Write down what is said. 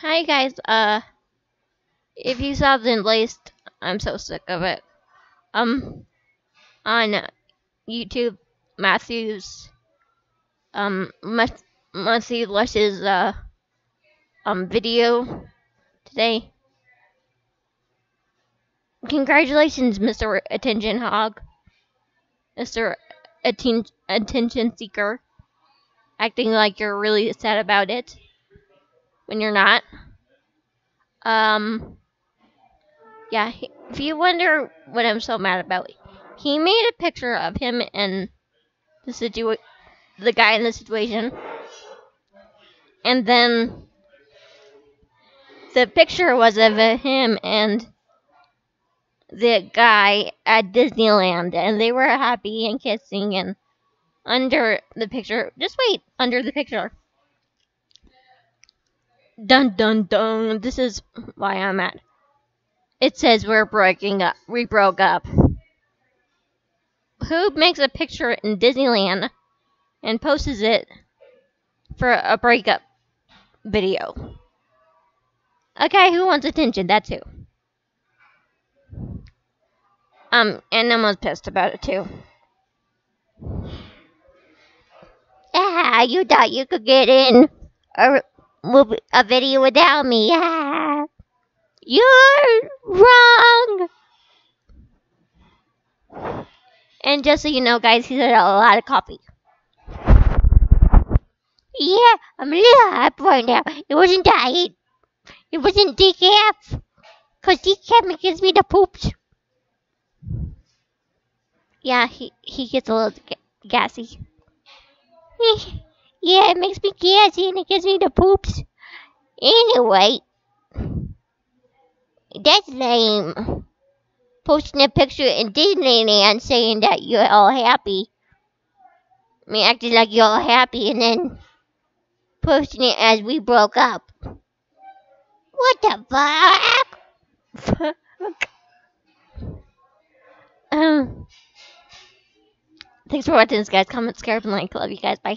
Hi guys, uh, if you saw the list, I'm so sick of it. Um, on YouTube, Matthew's, um, Matthew Lush's, uh, um, video today. Congratulations, Mr. Attention Hog. Mr. Atten- Attention Seeker. Acting like you're really sad about it when you're not. Um, yeah, he- if you wonder what I'm so mad about, he made a picture of him and the situa- the guy in the situation, and then the picture was of him and the guy at Disneyland, and they were happy and kissing, and under the picture, just wait, under the picture. Dun dun dun. This is why I'm at. It says we're breaking up. We broke up. Who makes a picture in Disneyland and posts it for a breakup video? Okay, who wants attention? That's who. Um, and Emma's pissed about it too. Ah, you thought you could get in a a video without me. Ah, you're wrong. And just so you know, guys, he's had a lot of coffee. Yeah, I'm a little hype right now. It wasn't diet. It wasn't decaf. Cause decaf gives me the poops. Yeah, he he gets a little ga- gassy. yeah, it makes me gassy and it gives me the poops. Anyway, that's lame. Posting a picture in Disneyland saying that you're all happy. I mean, acting like you're all happy and then posting it as we broke up. What the fuck? um, thanks for watching this, guys. Comment, subscribe, and like. Love you guys. Bye.